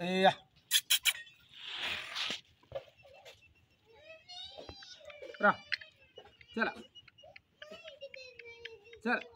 या. चला. चला.